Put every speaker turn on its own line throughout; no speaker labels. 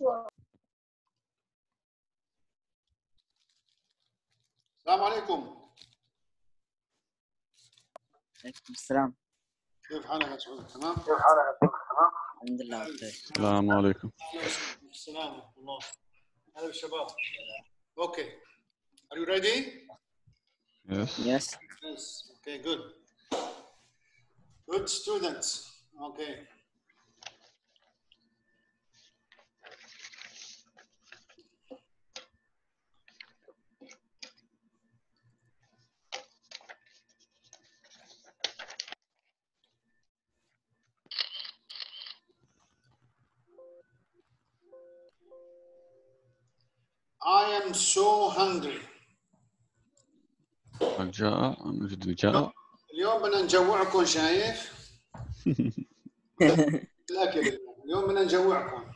السلام عليكم
عليكم السلام
كيف حالك يا سعود تمام؟
الحمد لله بخير
السلام عليكم
السلام ورحمة الله هلا بالشباب أوكي Are you ready?
Yes.
Yes.
Yes. Okay, good. Good students. Okay. I am so hungry.
جاء جد جاء
اليوم بدنا نجوعكم شايف؟ الأكل اليوم. بدنا نجوعكم.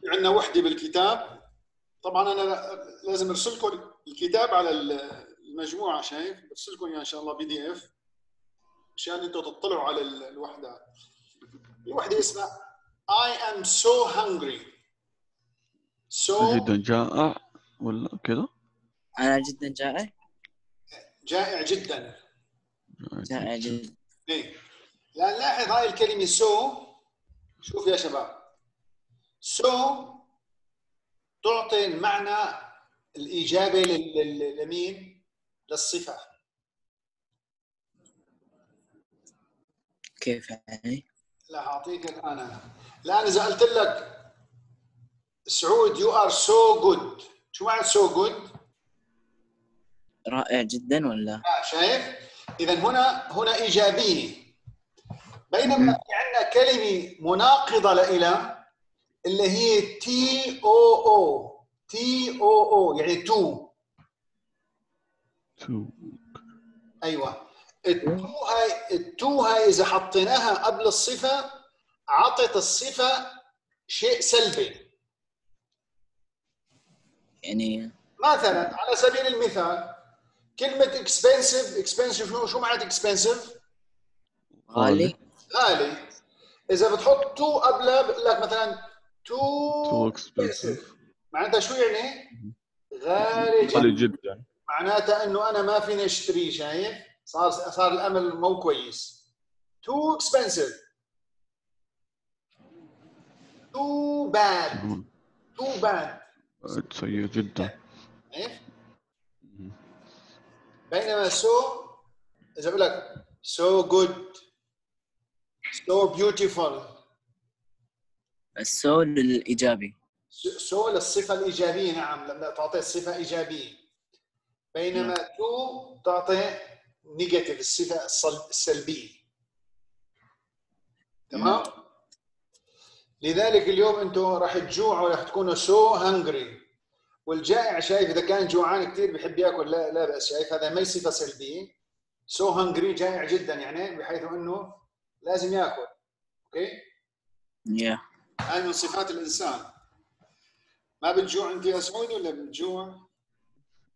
في عندنا وحدة بالكتاب طبعا أنا لازم ارسل لكم الكتاب على المجموعة شايف؟ برسل لكم إياه إن شاء الله بي دي اف مشان أنتم تطلعوا على ال- الوحدة. الوحدة اسمها I am so hungry. So
جدا جائع ولا كذا؟
أنا جدا جائع
جائع جدا.
جائع جدا
ليه؟ لأن لاحظ هاي الكلمة so شوف يا شباب so تعطي المعنى الاجابه لل- لل- لمين؟ للصفة
كيف يعني؟
لا أعطيك الآن أنا الان اذا قلت لك so you are so good شو معنى so good؟
رائع جدا ولا؟
آه، شايف؟ اذا هنا هنا ايجابيه بينما في عندنا كلمة مناقضة لإلى اللي هي T O O T O O يعني too
too
أيوه. ال too هاي ال too هاي إذا حطيناها قبل الصفة عطت الصفة شيء سلبي.
يعني
مثلا على سبيل المثال كلمة expensive expensive شو شو معنات expensive؟
غالي.
غالي. إذا بتحط too قبلها بقول لك مثلا
تو
تو
اكسبنسيف
معناتها شو يعني؟ غالي
غالي
جدا
جدا
معناتها إنه أنا ما فيني اشتريه شايف؟ صار صار الأمل مو كويس. too expensive too bad too bad
سيء جدا.
شايف؟ بينما so اذا بقول لك؟ so good so beautiful
ال so للإيجابي
so للصفة الإيجابية نعم لما تعطي الصفة إيجابية. بينما too تعطي negative الصفة الصل- السلبية. تمام؟ لذلك اليوم أنتم راح تجوعوا راح تكونوا so hungry والجائع شايف إذا كان جوعان كثير بحب يأكل. لا لا بأس شايف هذا ما هي صفه سلبية. so hungry جائع جدا يعني بحيث إنه لازم يأكل. okay؟
يا
هاي من صفات الإنسان. ما بتجوع أنت يا سعود ولا بتجوع؟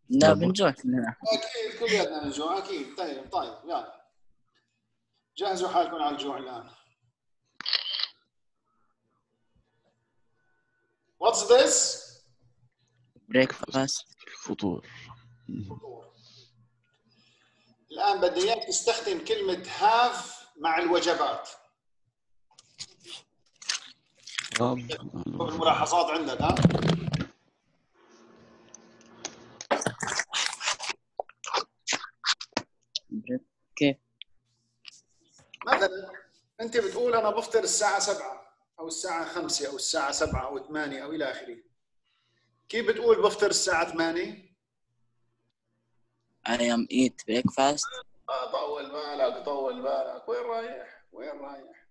لا بنجوع كلنا.
أكيد كلياتنا نجوع أكيد. طيب طيب يلا. جهزوا حالكم على الجوع الآن. What's this?
بريكفاست
الفطور
الآن بدي إياك تستخدم كلمة have مع الوجبات. الملاحظات عندك ها؟
كيف؟
مثلا أنت بتقول أنا بفطر الساعة 7 أو الساعة 5 أو الساعة 7 أو 8 أو إلى آخره. كيف بتقول بفطر الساعة 8؟
I am eat breakfast.
آه طول بالك طول بالك. وين رايح؟ وين رايح؟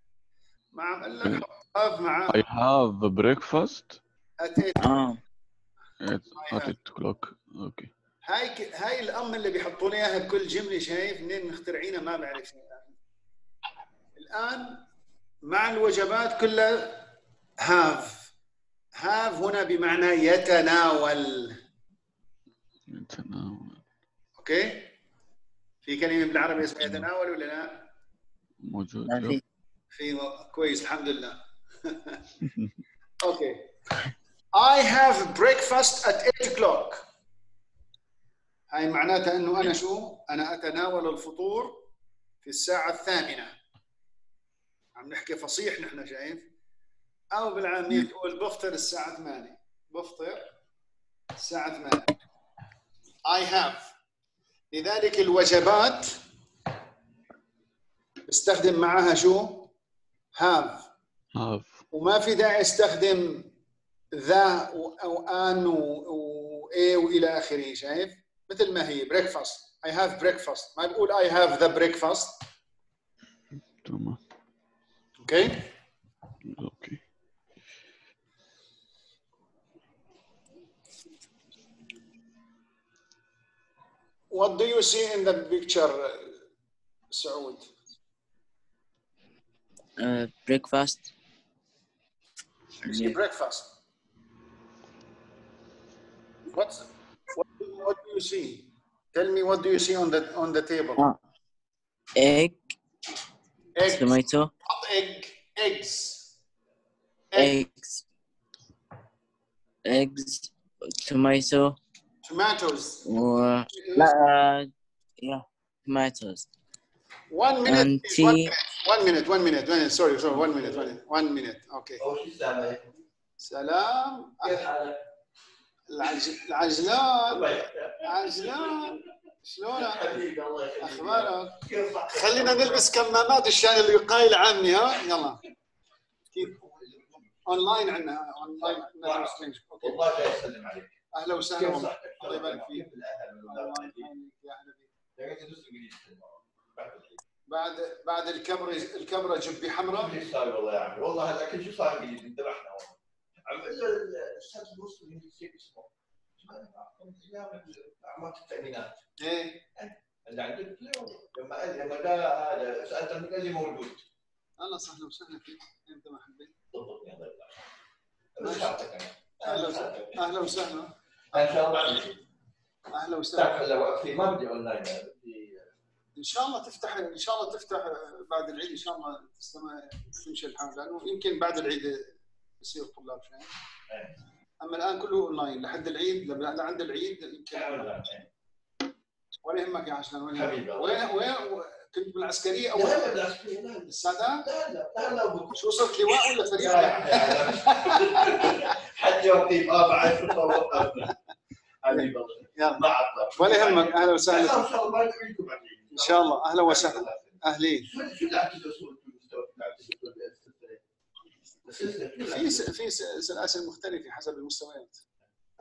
ما عم أقول لك have مع؟
I have breakfast.
أتيت.
آه.
At, at 8 o'clock. أوكي
هاي ك... هاي الأم اللي بيحطوا لنا إياها بكل جمله شايف منين مخترعينها؟ ما بعرف الآن مع الوجبات كلها هاف هاف هنا بمعنى يتناول
يتناول
أوكي في كلمة بالعربي اسمها يتناول ولا لا
موجود
في
كويس الحمد لله Okay. I have breakfast at 8 o'clock. هاي معناتها إنه أنا شو؟ أنا أتناول الفطور في الساعة الثامنة. عم نحكي فصيح نحن شايف؟ أو بالعامية تقول بفطر الساعة 8. بفطر الساعة 8. I have. لذلك الوجبات بستخدم معها شو؟ have.
have
وما في داعي استخدم the أو an و a وإلى آخره شايف مثل ما هي breakfast I have breakfast ما بقول I have the breakfast
تمام
Okay?
Okay.
What do you see in the picture, uh, Saud?
Uh, breakfast.
Yeah. breakfast. What's, what, what do you see? Tell me what do you see on the on the table?
Uh, egg,
Eggs
tomato,
not egg eggs
eggs, eggs, tomato,
tomatoes
or uh, yeah, tomatoes.
One minute,
And
please, one
tea.
minute, one minute, one minute, one minute. Sorry, sorry, one minute, one minute, one minute. Okay.
أول شيء السلام عليكم
سلام
كيف حالك؟
العج... العجلان
الله يحفظك
عجلان شلونك؟
أخبارك؟
خلينا نلبس كمامات عشان اللي يقايل عني ها؟ يلا. كيف؟ أونلاين عندنا أونلاين. عندنا okay.
والله جاي اسلم عليك.
أهلا وسهلا؟ الله يبارك فيك. يا
بعد.
بعد الكبره الكبرة جبي حمراء.
إيش صاير والله يا عمي. والله هذا كل شيء صار إنجليزي؟ انتبهنا والله عم إلا الأستاذ المسلم اسمه اعمال التامينات
إيه
اللي عندك لما لما جاء هذا سالت لي موجود
أهلا وسهلا فيك انت ما حبيت
شاطرك أنا.
أهلا وسهلا
ان شاء الله
أهلا وسهلا
وقتي ما بدي اونلاين
ان شاء الله تفتح ان شاء الله تفتح بعد العيد ان شاء الله تمشي الحال لأنه يمكن بعد العيد يصير طلاب
إيه.
أما الآن كله أونلاين لحد العيد لعند العيد يمكن
اونلاين
ولا يهمك يا عشان وين. وين؟ وين كنت بالعسكرية
لا
اول
لا لا لا.
السادات
لا لا لا أبوك.
شو صرت لواء ولا فريق؟
لا لا لا. حتى وقتي آه بعد. حبيبي الله. ما
ولا يهمك. أهلا
إن
وسهلا إن شاء الله. أهلا وسهلا. أهلين.
شو شو اللي عم تدرسون في المستوى اللي عم تدرسون بالسلسلة؟ السلسلة شو اللي عم
في س- في سلاسل مختلفة حسب المستويات.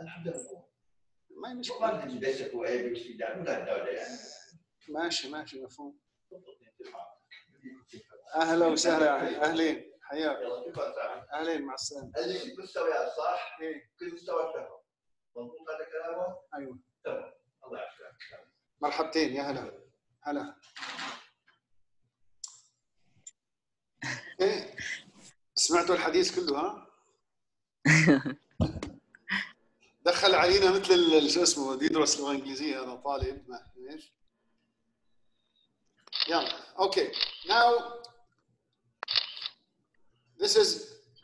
الحمد لله.
ما مشكله
يعني.
ماشي ماشي مفهوم. أهلا وسهلا. أهلين. حياك. أهلين مع السلامة.
اللي في مستويات صح؟
إيه.
كل مستوى شهر مضبوط هذا كلامه؟
أيوه.
تمام. الله يعافيك.
مرحبتين. يا هلا. هلا. إيه. سمعتوا الحديث كله ها؟ دخل علينا مثل ال- شو اسمه بده يدرس لغه انجليزيه هذا طالب ما إيش يلا أوكي now this is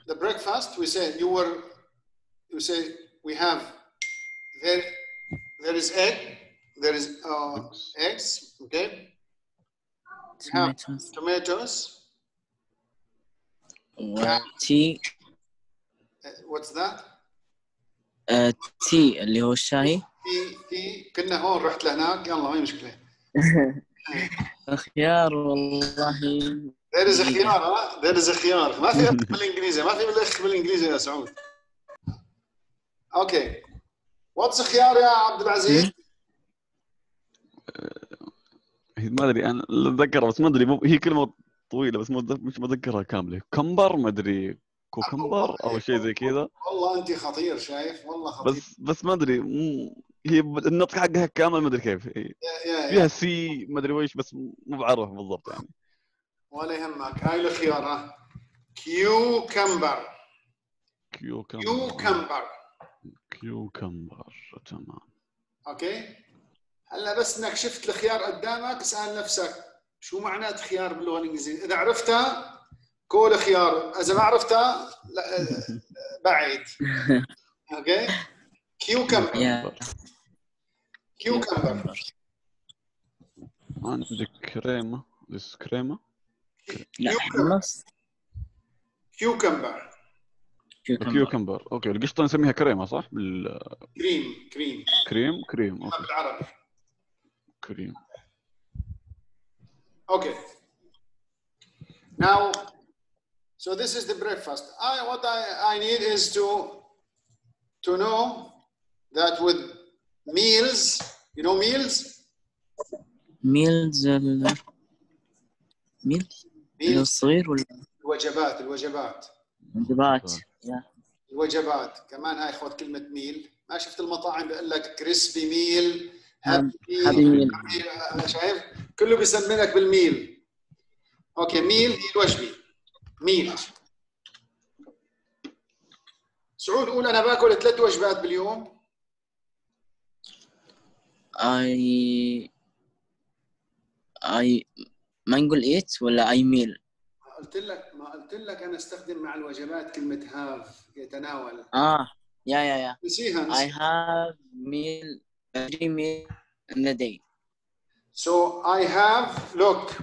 the breakfast we say you were you say we have there there is egg there is uh, eggs okay
tomatoes,
tomatoes what's that?
Uh, tea اللي هو الشاي
في في كنا هون رحت لهناك. يلا ما هي مشكلة.
خيار والله.
Is a خيار ها؟ Is a خيار. ما في اخ بالإنجليزي. ما في بالاخ بالإنجليزي يا سعود. Okay what's خيار يا عبد العزيز؟
هي ما أدري أنا اتذكرها بس ما أدري مو- هي كلمة طويلة بس مش متذكرها كاملة. cumber؟ ما أدري. cucumber أو شيء زي كذا.
والله انت خطير شايف والله خطير.
بس بس ما أدري. هي النطق حقها كامل ما أدري كيف. فيها. C ما أدري ويش بس مو بعرف بالضبط يعني.
ولا يهمك. هاي الخيار ها cucumber.
كيوكمبر.
كيوكمبر.
كيوكمبر. تمام.
okay؟ هلا بس إنك شفت الخيار قدامك اسأل نفسك. شو معنات خيار باللغة الإنجليزية؟ إذا عرفتها قول خيار. إذا ما عرفتها لا بعيد. Okay?
cucumber
cucumber
عندك كريمة؟ بس
كريمة؟
كيوكمبر
كيوكمبر
أوكي القشطة نسميها كريمة صح؟ بال
cream cream
cream cream okay.
بالعربي.
cream.
Okay. Now, so this is the breakfast. I what I, I need is to to know that with meals, you know meals,
meals ال meals اللي هو
meals.
الصغير ولا؟
الوجبات الوجبات.
وجبات يا
الوجبات. كمان هاي خذ كلمة meal ما شفت المطاعم بيقول لك crispy meal
hap-
happy
happy meal.
meal شايف؟ كله بيسمينك بال meal. Okay meal هي الوجبة meal. سعود قول أنا باكل ثلاث وجبات باليوم.
اي اي ما نقول eat ولا eat
meal قلت لك ما قلت لك أنا أستخدم مع الوجبات كلمة have يتناول.
آه يا يا يا.
نسيها
I
نسيها.
have meal three meal in the day.
So I have, look,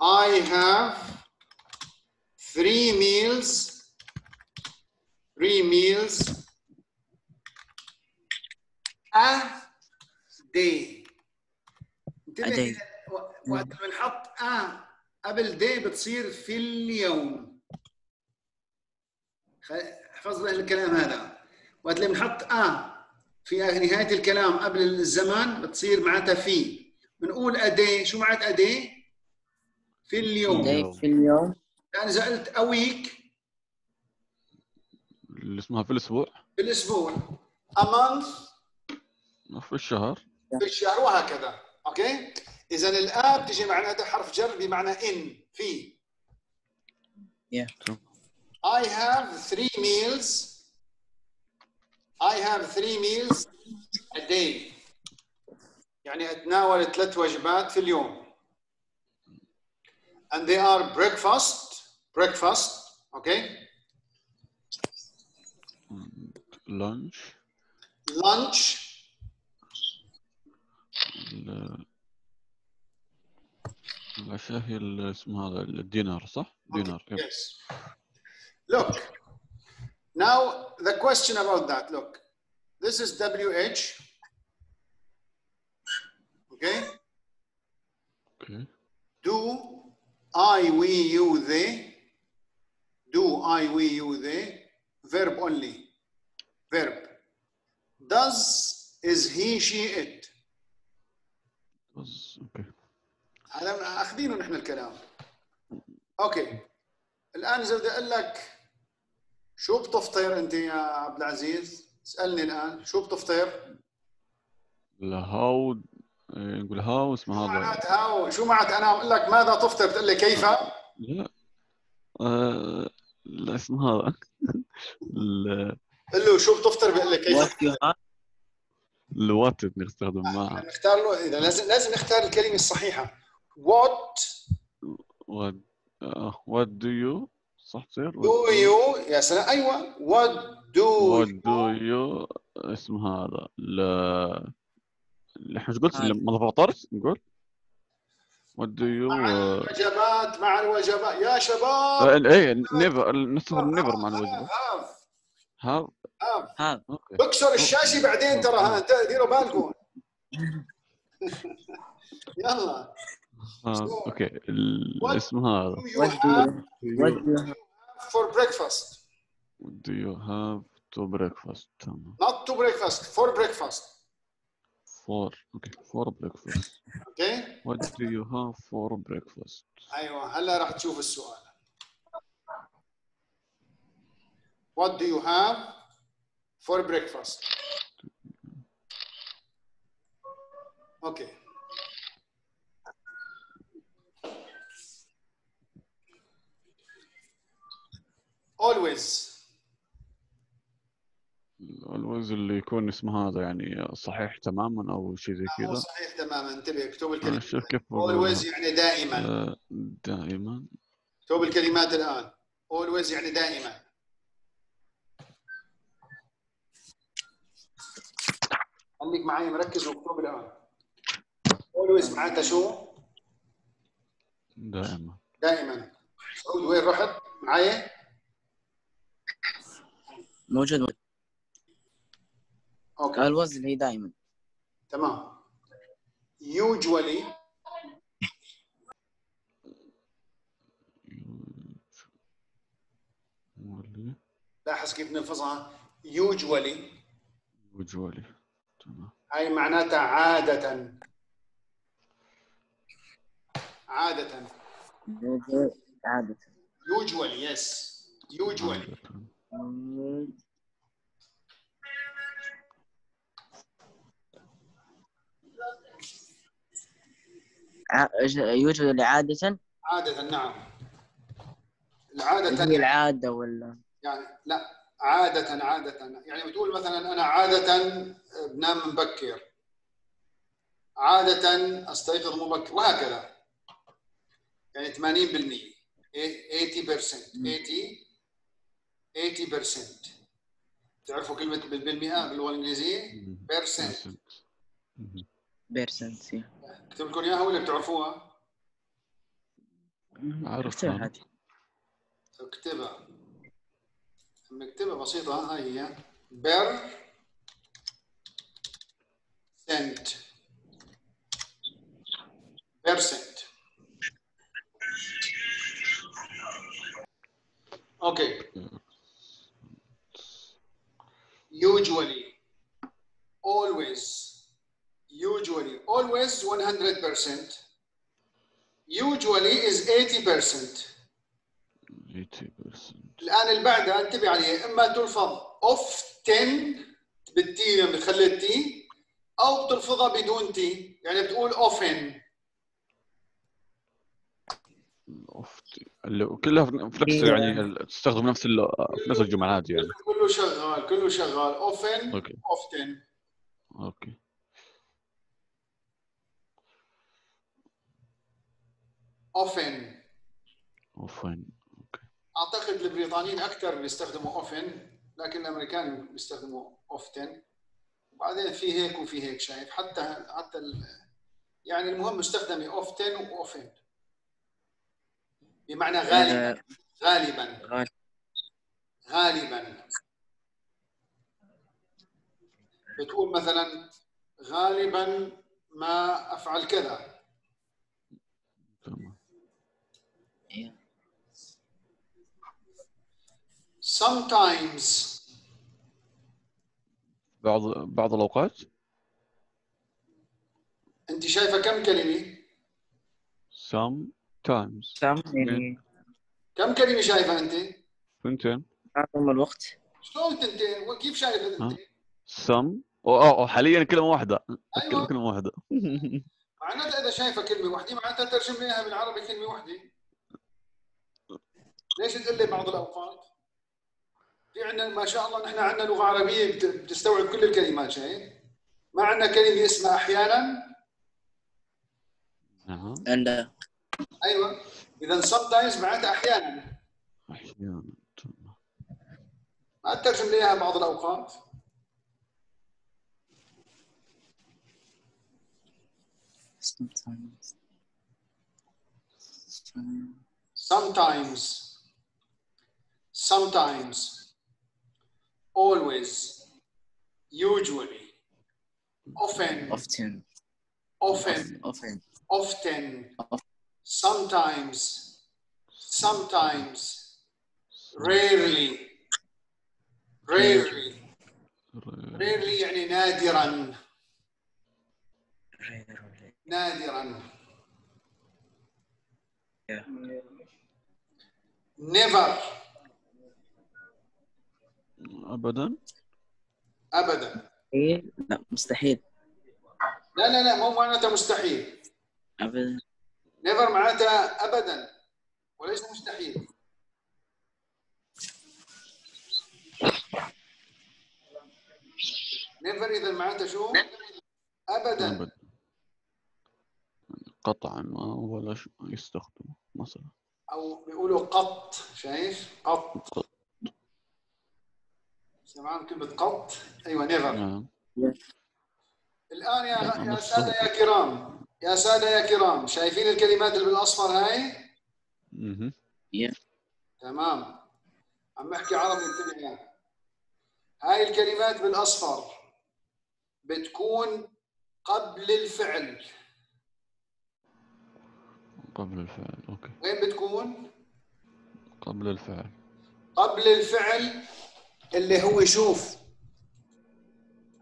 I have three meals, three meals a day. انتبه
day.
وقت ما نحط ا قبل day بتصير في اليوم. احفظ بقى الكلام هذا. وقت اللي بنحط a في نهاية الكلام قبل الزمان بتصير معناتها في. بنقول a day شو معنات a day؟ في اليوم.
day في اليوم.
يعني إذا قلت a week
اللي اسمها في الأسبوع.
في الأسبوع. A month.
في الشهر.
في الشهر وهكذا. okay؟ إذا ال a بتجي معناتها حرف جر بمعنى إن في.
Yeah.
I have three meals. I have three meals a day. يعني اتناول ثلاث وجبات في اليوم and they are breakfast breakfast okay lunch
ال- العشاء هي اسمها هذا الدينار صح؟ دينار يب.
Yes. Look, now the question about that. Look, this is WH. Okay.
أوكي
Do I, we, you, they. Do I, we, you, they. Verb only. Verb. Does is he, she, it.
Okay
هذا أخذينه نحن الكلام okay الآن إذا بدي أقول لك شو بتفطر أنت يا عبد العزيز اسألني الآن شو بتفطر
إيه، نقول how اسمه
شو
هذا.
معنات how. شو معنات أنا أقول لك ماذا تفطر بتقول لي كيف؟
لا آه، لا اسمه هذا.
قل له شو بتفطر؟ بقول لي كيف.
ال
what نستخدم معه
نختار له إذا لازم لازم نختار الكلمة الصحيحة.
What آه، what do you صح تصير؟
Do you يا سلام. أيوه. What do
what do you اسمه هذا. اللي إحنا إيش قلت ما فطرت نقول. What do you
مع
آه،
الوجبات مع الوجبات. يا شباب!
إيه never نستخدم never مع الوجبه
هاف
هاف
بكسر الشاشة بعدين ترى ها انت ديروا بالكم. يلا.
أوكي ال- اسمه هذا.
you
what do you what do you have
for breakfast?
What do you have to breakfast? تمام
not to breakfast for breakfast.
for okay for breakfast
okay
what do you have for breakfast
ايوه هلا راح تشوف السؤال what do you have for breakfast okay always
always اللي يكون اسمه هذا يعني صحيح تماما أو شيء زي
مو
كذا؟
صحيح تماما. انتبه اكتب
أنا
الكلمة
شوف كيف
always يعني دائما.
آه، دائما.
اكتب الكلمات الآن. always يعني دائما. خليك معي مركز واكتب الآن. always معناتها شو؟
دائما.
دائما. سعود وين رحت؟ معي؟
موجود.
أوكي.
الوز هي دائما.
تمام. usually
يوجولي
لاحظ كيف نلفظها usually
يوجولي تمام.
هاي معناتها عادة. عادة.
عادة.
usually yes. usually
يوجد اللي عادة
عادة نعم. العادة
هي العادة ولا؟
يعني لا عادة عادة. يعني بتقول مثلا أنا عادة بنام مبكر عادة أستيقظ مبكر وهكذا. يعني 80% 80% 80 80% تعرفوا كلمة بال- بالمئة باللغة الإنجليزية؟ percent.
مهم.
percent
اكتب لكم إياها ولا بتعرفوها؟
أعرفها.
هذه
اكتبها. نكتبها بسيطة هاي هي. per cent. percent okay. Usually. Always. Usually always 100% usually is 80%
80%
الآن اللي بعدها انتبه عليه. إما تلفظ often بالتي لما بتخلي التي أو بتلفظها بدون تي يعني بتقول often
كلها في نفس
هي-
يعني تستخدم نفس في نفس الجمعات يعني.
كله شغال كله شغال. often
أوكي.
often
أوكي.
Often
وفين
أعتقد البريطانيين أكثر بيستخدموا often لكن الأمريكان بيستخدموا often وبعدين في هيك وفي هيك شايف؟ حتى حتى ال... يعني المهم مستخدمة often و often بمعنى غالبا غالبا.
غالب.
غالبا. بتقول مثلا غالبا ما أفعل كذا. Sometimes
بعض بعض الأوقات.
أنت شايفة كم كلمة؟
Sometimes.
سام يعني
كم كلمة شايفة أنت؟
ثنتين
معظم الوقت.
شلون تنتين وكيف شايفة أنت؟
ها؟ some. أو أو حاليا كلمة واحدة.
أيوه.
كلمه كلمة واحدة.
معناتها إذا شايفة كلمة واحدة معناتها ترجم لي اياها بالعربي كلمة واحدة. ليش تقول لي بعض الأوقات؟ في عندنا ما شاء الله نحن عندنا لغة عربية بت- بتستوعب كل الكلمات شايف؟ ما عندنا كلمة اسمها أحيانا.
نعم.
لا
أيوه. إذا sometimes معناتها
أحيانا. أحيانا.
ما تترجم لي اياها بعض الأوقات.
Sometimes.
Sometimes. Sometimes. always usually often
often
often
often
often sometimes sometimes rarely rarely rarely يعني نادرا
rarely
نادرا
Yeah.
never
ابدا؟
ابدا.
إيه؟ لا مستحيل.
لا لا لا مو معناتها مستحيل.
ابدا.
Never معناتها ابدا. وليس مستحيل. Never اذا معناتها شو؟ ابدا.
ابدا. قطعا ما ولا شيء يستخدم مثلا.
أو بيقولوا قط شايف؟ قط. سمعان كلمه قط أيوه نيفر
نعم.
الآن يا يا سادة يا كرام. يا سادة يا كرام شايفين الكلمات اللي بالأصفر هاي؟
مهم.
تمام. عم احكي عربي انتبه هاي الكلمات بالأصفر بتكون قبل الفعل.
قبل الفعل okay.
وين بتكون؟
قبل الفعل.
قبل الفعل اللي هو شوف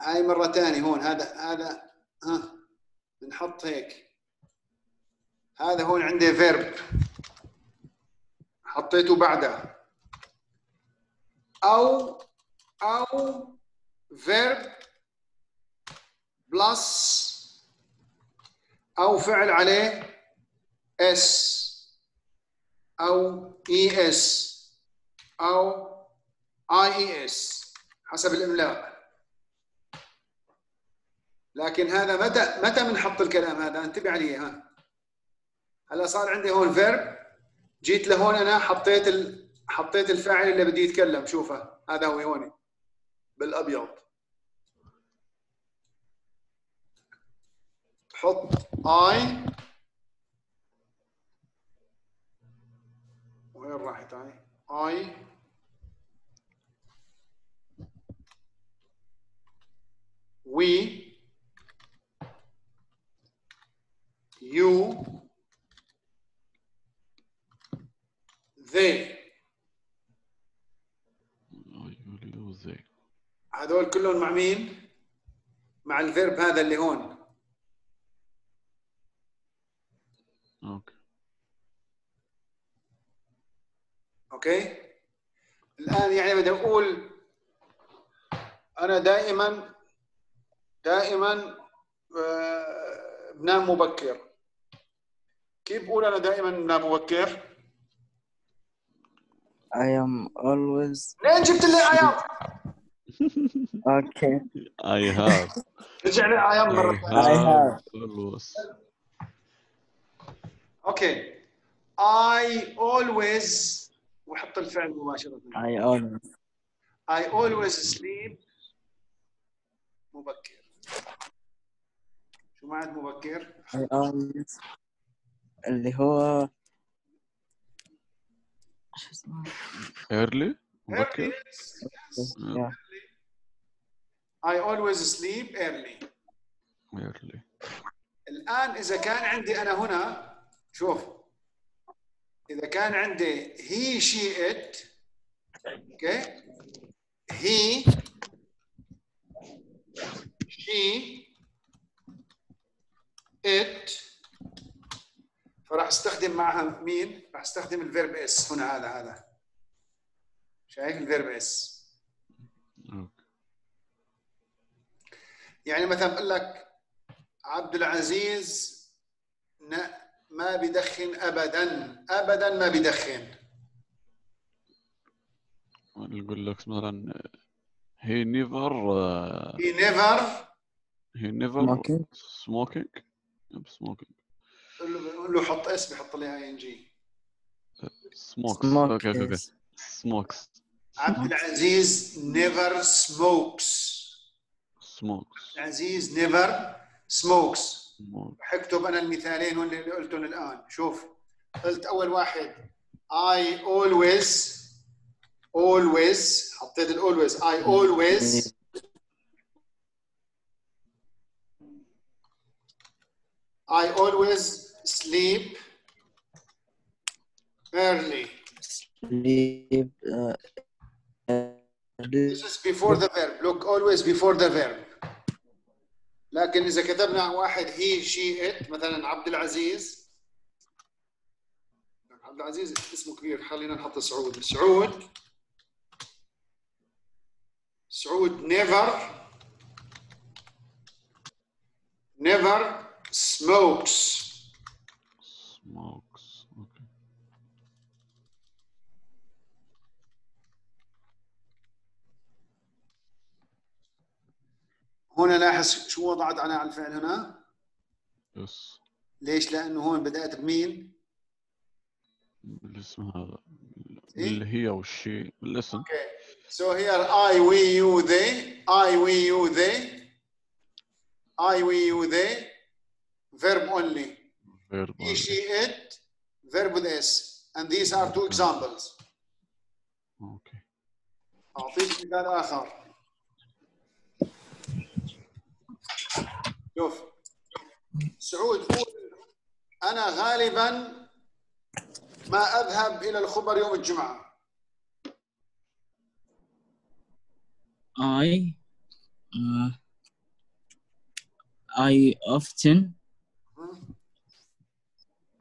هاي مرة ثانية هون هذا هذا ها بنحط هيك. هذا هون عندي verb حطيته بعدها أو أو verb plus أو فعل عليه s أو es أو ies حسب الاملاء لكن هذا متى متى بنحط الكلام هذا؟ انتبه عليه ها. هلا صار عندي هون verb جيت لهون أنا حطيت ال... حطيت الفاعل اللي بدي يتكلم. شوفه هذا هو هون بالأبيض. حط آي. وين راحت آي؟ آي. We, you, they هذول كلهم مع مين؟ مع ال verb هذا اللي هون
okay
okay؟ الآن يعني بدي أقول أنا دائما دائما آه، بنام مبكر. كيف بقول أنا دائما بنام مبكر؟
I am always
منين جبت لي أيام؟
okay.
I have.
رجع لي أيام مرة
I
ثانية.
Have. Always.
أوكي I always وحط الفعل مباشرة.
I always
I always sleep مبكر. شو معنى مبكر؟
اللي هو شو اسمه؟
early مبكر.
I always sleep early.
Early.
الآن إذا كان عندي أنا هنا شوف. إذا كان عندي he she it okay he she it. فراح استخدم معها مين؟ راح استخدم ال verb s. هنا هذا هذا. شايف ال verb
s؟
okay يعني مثلا بقول لك عبد العزيز ما بدخن ابدا. ابدا ما بدخن.
نقول لك مثلا he never uh,
he
he never
smoking
smoking
له حط s بيحط لي ing
smokes okay
okay
smokes
عبد العزيز never smokes
smokes
عزيز never smokes حكتب أنا المثالين هون اللي قلتهم الآن. شوف قلت أول واحد. I always always حطيت ال always I always I always sleep early.
sleep uh,
This is before the verb. Look, always before the verb. لكن إذا كتبنا واحد he, she, it مثلا عبد العزيز عبد العزيز اسمه كبير خلينا نحط سعود سعود سعود never never smokes
smokes أوكي
هنا لاحظ شو وضعت أنا على الفعل هنا
يس
ليش لأنه هون بدأت بمين
بالاسم هذا؟ اللي هي والشي بالاسم
Okay. So here I, we, you, they. I, we, you, they. I, we, you, they. Verb only.
verb
He, she, it. Verb with S. And these are two examples.
أوكي
أعطيك مثال آخر. شوف سعود قول أنا غالبا ما أذهب إلى الخبر يوم الجمعة.
I uh, I often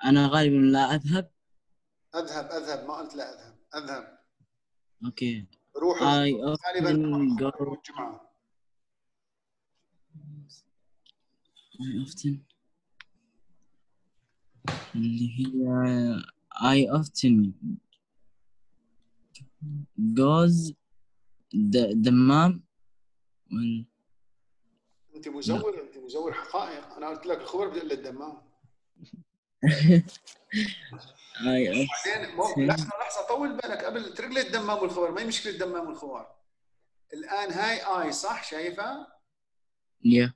أنا غالبا لا أذهب
أذهب أذهب ما قلت لا أذهب. أذهب.
أوكي
روح
I
غالبا الجمعة.
I often اللي هي I often goes the دمام وال
أنت مزور أنت مزور حقائق. أنا قلت لك الخبر بدي إلا الدمام. بعدين لحظة لحظة طول بالك قبل اترك لي الدمام والخبر ما هي مشكلة الدمام والخبر الآن هاي I صح؟ شايفها
yeah.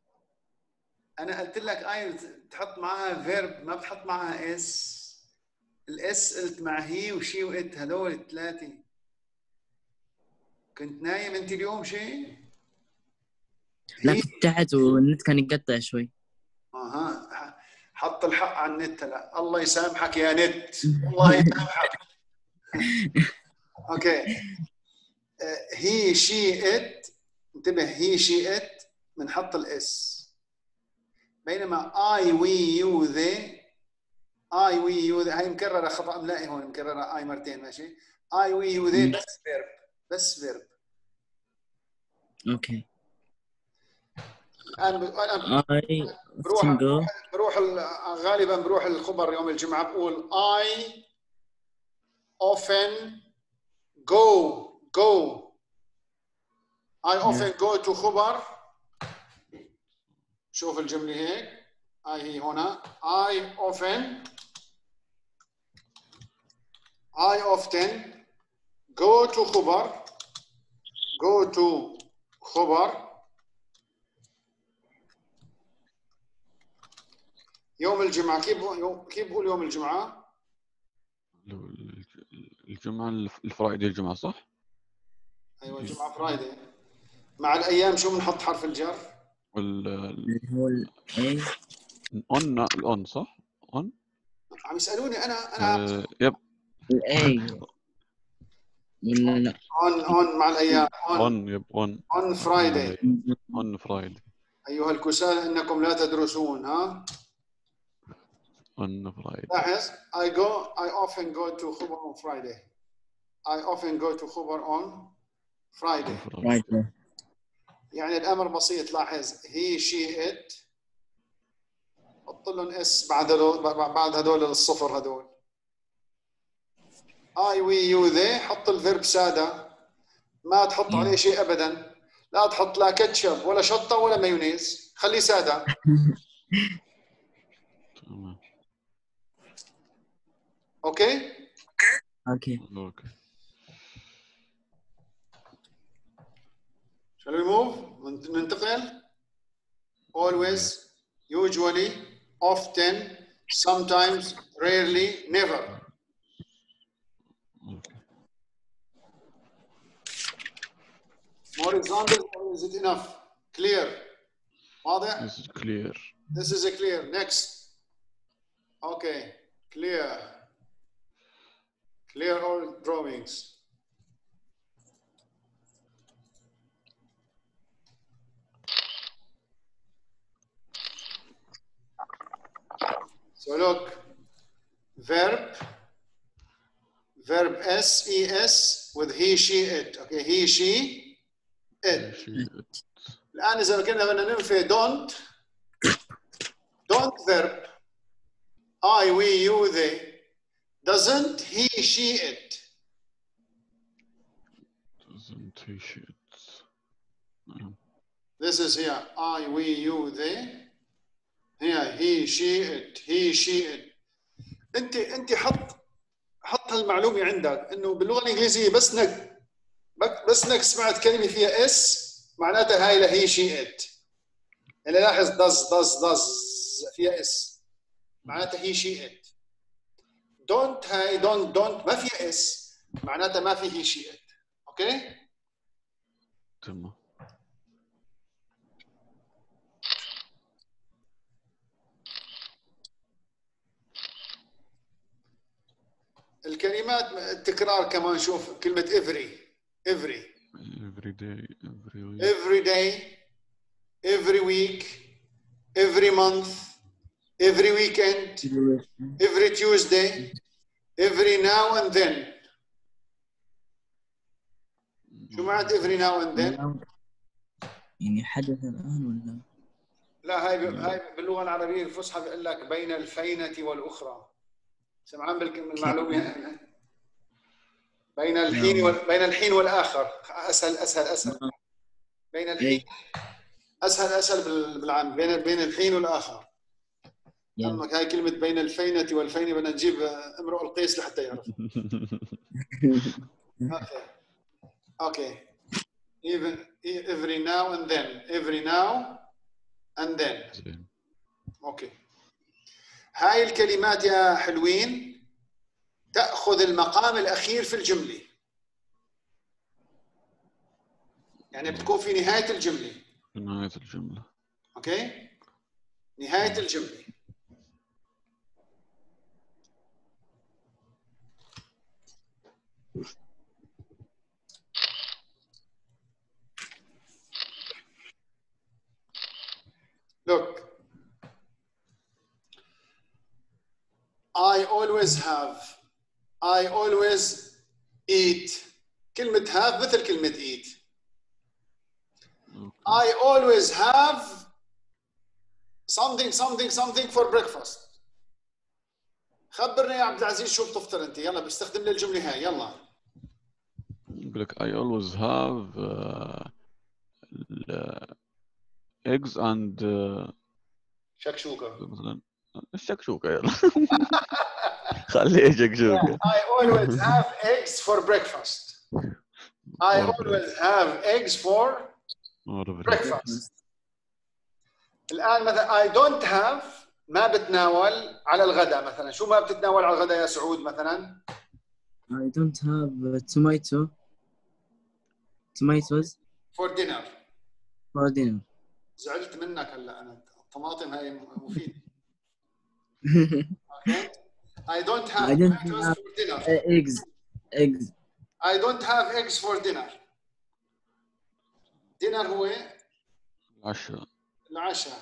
أنا قلت لك I تحط معها verb ما بتحط معها s ال s قلت مع he و she و it هذول الثلاثة. كنت نايم أنت اليوم شيء
لا
هي-
فتحت والنت كان يقطع شوي.
أها. حط الحق على النت. هلا الله يسامحك يا نت. الله يسامحك. okay. he she it انتبه. he she it بنحط ال s بينما I we you they I we you they هاي مكررة خطأ. املائي هون مكررة I مرتين. ماشي. I we you they بس verb بس verb okay.
أنا
بروح بروح ال- غالبا بروح الخبر يوم الجمعة. بقول I often go go. I often go to خبر. شوف الجملة هيك. I هي هنا. I often I often go to خبر. go to خبر. يوم الجمعة كيف يوم كيف بقول يوم الجمعة؟
لو ال- الجمعة الف- الفرايدي الجمعة صح؟
أيوة الجمعة فرايدي. مع الأيام شو بنحط حرف الجر؟
وال
اللي هو ال on
ال on صح؟ on
عم يسألوني أنا أنا
آه yep.
ال A ولا لا؟
on on مع الأيام. on
اون يب اون
on Friday
on Friday.
أيها الكسال إنكم لا تدرسون ها؟
اون فرايدي
لاحظ I go I often go to خبر on Friday. I often go to خبر on Friday.
Right
يعني الأمر بسيط لاحظ. he she it حط لهم s بعد هدول بعد هدول الصفر هدول I we you they حط ال verb سادة. ما تحط عليه شيء ابدا. لا تحط لا كاتشب ولا شطة ولا مايونيز خليه
سادة.
اوكي
اوكي
اوكي
shall we move ننتقل always usually often sometimes rarely never
اوكي
more examples or is it enough clear واضح
This is clear
This is a clear. Next. Okay. Clear. Clear all drawings. So look, verb, verb S, E, S with he, she, it. Okay, he, she, it.
شيء
الان اذا كنا بدنا ننفي don't don't verb I we you they Doesn't he she it?
Doesn't he shit نعم.
this is here. I we you they. Here he she it. He she it. انت انت حط حط هالمعلومه عندك. إنه باللغة الإنجليزية بس انك بس انك سمعت كلمة فيها s معناتها هاي لا he she it يعني لاحظ does does does فيها s معناتها he she it don't هاي don't don't ما فيها s معناتها ما في he she it أوكي
تمام
الكلمات التكرار كمان شوف كلمه every every
every day every week
every day every week every month every weekend every Tuesday every now and then. شو معنات every now and then؟
يعني حدث الآن ولا؟
لا هاي هاي باللغة العربية الفصحى بيقول لك بين الفينة والأخرى. سمعان بالمعلومه بين الحين وال... بين الحين والآخر. أسهل أسهل أسهل. بين الحين. أسهل أسهل بال- بالعام. بين بين الحين والآخر.
يلا.
لانك هاي كلمة بين الفينة والفينة بدنا نجيب امرؤ القيس لحتى يعرف. okay. okay. Even every now and then. Every now and then. okay. هاي الكلمات يا حلوين تأخذ المقام الأخير في الجملة. يعني بتكون في نهاية الجملة.
في نهاية الجملة.
أوكي؟ نهاية الجملة. Look, I always have, I always eat. كلمة have مثل كلمة eat.
أوكي.
I always have something something something for breakfast. خبرني يا عبد العزيز شو بتفطر أنت؟ يلا بستخدم لي الجملة هاي يلا.
يقول لك I always have uh, eggs and uh,
شكشوكة
مثلا الشكشوكة يلا. خليه شكشوكة
I always have eggs for breakfast. I always have eggs for
Or
breakfast. الآن مثلا I don't have ما بتناول على الغداء مثلا شو ما بتتناول على الغداء يا سعود مثلا
I don't have uh, tomato tomatoes
for dinner
for dinner
زعلت منك هلا أنا الطماطم هاي مفيدة أوكي I don't have
I don't
tomatoes
have-
for dinner
Uh, eggs eggs
I don't have eggs for dinner dinner هو
العشاء
العشاء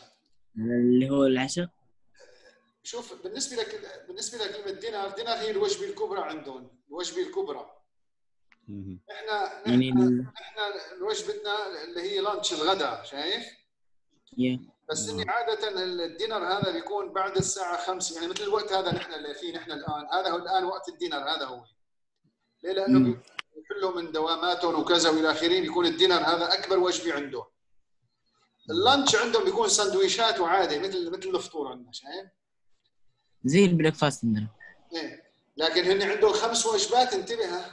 اللي هو العشاء
شوف بالنسبة لك بالنسبة لكلمه دينار دينار هي الوجبة الكبرى عندهم الوجبة الكبرى. إحنا
يعني
إحنا وجبتنا اللي هي لانش الغداء شايف؟
yeah.
بس إني عادة ال dinner هذا بيكون بعد الساعة 5 يعني مثل الوقت هذا نحن اللي فيه نحن الآن. هذا هو الآن وقت ال dinner هذا هو. ليه؟
لأنه.
كله من دواماتهم وكذا وإلى اخره بيكون ال dinner هذا أكبر وجبة عندهم. ال lunch عندهم بيكون سندويشات وعادي مثل مثل الفطور عندنا شايف؟
زي ال breakfast عندنا.
إيه. لكن هن عندهم خمس وجبات انتبه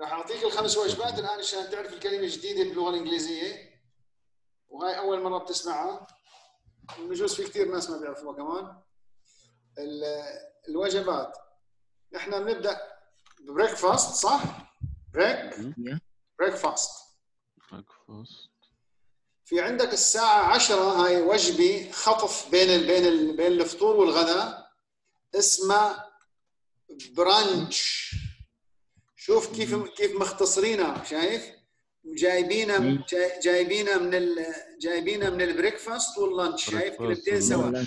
راح أعطيك الخمس وجبات الآن عشان تعرف الكلمة جديدة باللغة الإنجليزية. وهاي أول مرة بتسمعها. بجوز في كثير ناس ما بيعرفوها كمان. ال- الوجبات. نحن بنبدأ breakfast صح؟
break.
breakfast.
Breakfast.
في عندك الساعة 10 هاي وجبة خطف بين ال بين ال بين الفطور والغداء اسمها brunch. شوف كيف كيف مختصرينها شايف؟ جايبينها جايبينها من ال جايبينها من ال breakfast وال
lunch شايف؟
كلمتين سوا.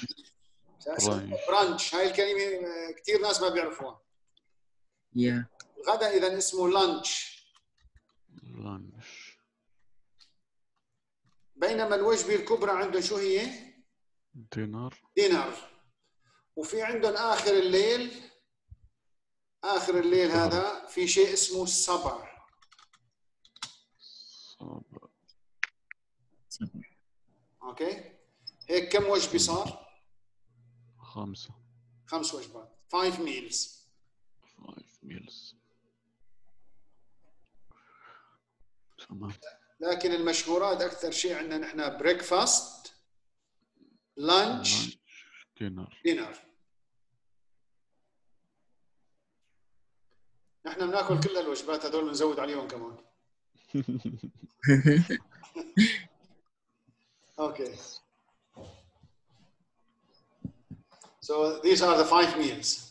brunch.
هاي الكلمة كثير ناس ما بيعرفوها.
Yeah.
الغداء إذا اسمه lunch.
Lunch.
بينما الوجبة الكبرى عندهم شو هي؟
dinner
دينر وفي عندهم اخر الليل آخر الليل هذا في شيء اسمه الصبع
supper
أوكي؟ هيك كم وجبة صار؟
خمسة.
خمس وجبات. Five meals.
Five meals. تمام.
لكن المشهورات أكثر شيء عندنا نحن بريكفاست لانش
دينر
دينر نحن بناكل كل الوجبات هذول بنزود عليهم كمان Okay. So these are the five meals.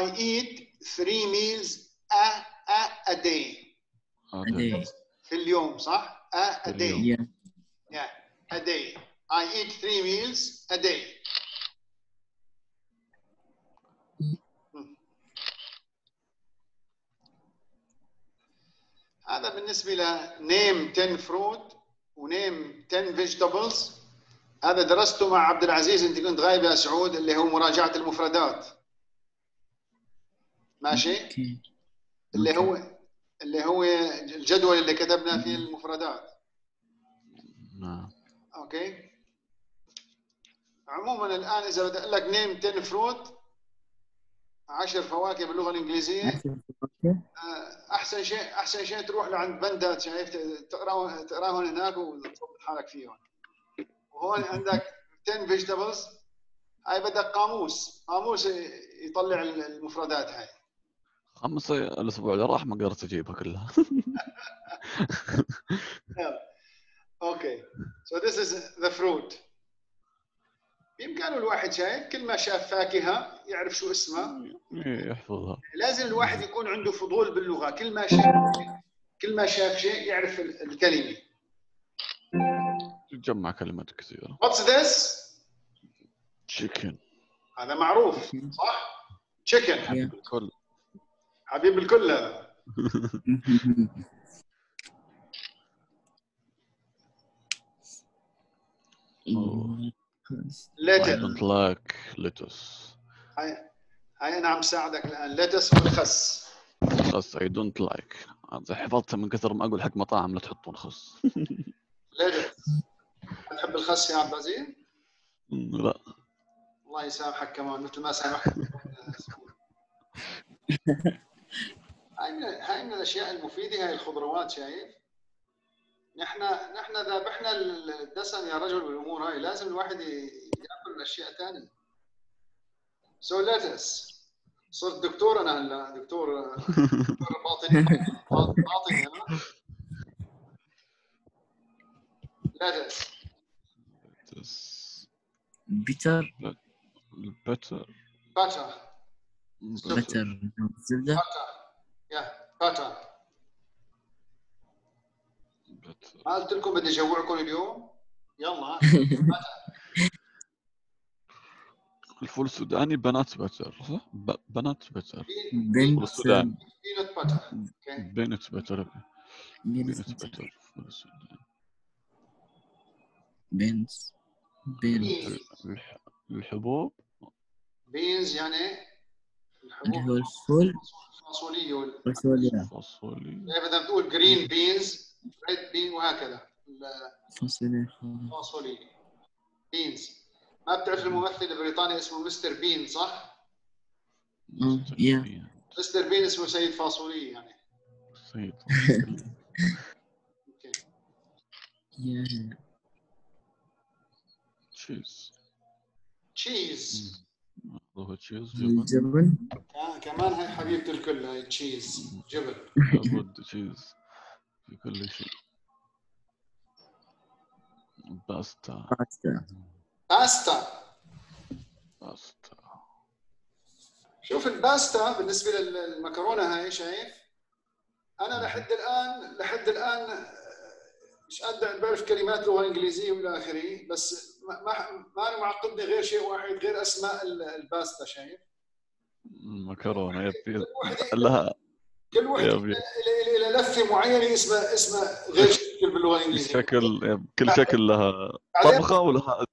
I eat three meals a, a, a day.
هذا
day.
في اليوم صح؟ A, a day.
Yeah.
Yeah, a day. I eat three meals a day. هذا بالنسبة ل name 10 fruit ونيم 10 vegetables هذا درسته مع عبد العزيز إنت كنت غايب يا سعود اللي هو مراجعة المفردات ماشي. اللي هو اللي هو الجدول اللي كتبنا فيه المفردات.
نعم.
okay. عموما الآن إذا بدي أقول لك name 10 fruit 10 فواكه باللغة الإنجليزية. آه، أحسن شيء أحسن شيء تروح لعند بندات شايف؟ تقراهم تقراهم هناك وتضبط حالك فيهم وهون عندك 10 vegetables هاي بدك قاموس. قاموس يطلع المفردات هاي.
خمسة الأسبوع اللي راح ما قدرت أجيبها كلها.
أوكي. So this is the fruit. بامكانه الواحد شايف كل ما شاف فاكهة يعرف شو اسمها.
يحفظها.
لازم الواحد يكون عنده فضول باللغة. كل ما شاف كل ما شاف شيء يعرف ال- الكلمة.
تجمع كلمات كثيرة.
What's this?
Chicken.
هذا معروف صح.
الكل
حبيب الكل هذا
I
lettuce
don't like lettuce.
هاي هاي أنا عم ساعدك الآن. Lettuce والخس
خس؟ I don't like. هذا حفظتها من كثر ما أقول حق مطاعم لا تحطون خس.
Lettuce. تحب الخس يا عبد العزيز؟
لا.
الله يسامحك كمان. مثل ما سامحك. هاي من هاي من الأشياء المفيدة هاي الخضروات شايف؟ نحن نحن ذابحنا الدسم يا رجل بالأمور هاي لازم الواحد يأكل الاشياء ثانية so lettuce صرت دكتور أنا هلا دكتور دكتور باطني. باطني أنا
lettuce
butter
ال
butter
butter butter زبدة
butter يا butter
butter
ما قلت لكم بدي أجوعكم اليوم؟ يلا.
الفول السوداني peanut butter صح؟ ب- peanut butter.
بنت
السودان.
peanut butter okay
peanut butter.
peanut
peanut butter. فول السوداني
peanut peanut.
الح- الحبوب.
beans يعني؟
اللي هو الفول.
الفاصوليه وال-
فاصوليا.
فاصولي
زي بدنا تقول green beans red bean وهكذا.
فاصوليا.
الفاصوليه beans ما بتعرف الممثل البريطاني اسمه Mr. Bean صح؟
يا
Mr. Bean اسمه سيد فاصوليه يعني.
سيد
أوكي
يا
تشيز
تشيز
هو تشيز جبن.
الجبن.
آه كمان هاي حبيبة الكل هاي cheese جبن.
لابد cheese في كل شيء. باستا.
باستا.
باستا.
باستا.
شوف الباستا بالنسبة للمكرونة هاي شايف؟ أنا لحد الآن لحد الآن مش قادر بعرف كلمات لغة إنجليزية وإلى آخره بس ما ما معقدني غير شيء واحد غير أسماء ال- الباستا شايف؟ كل وحده
لها
كل وحده إلى لفة معينة اسمها اسمها غير شكل باللغة الإنجليزية.
شكل كل شكل لها طبخه ولها